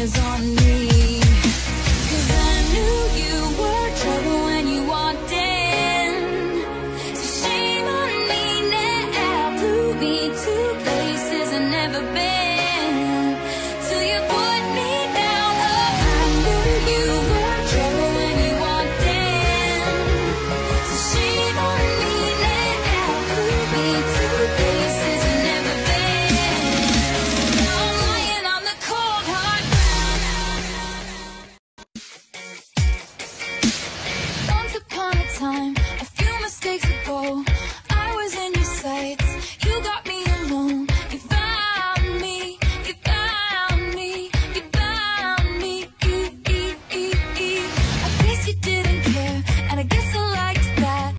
is on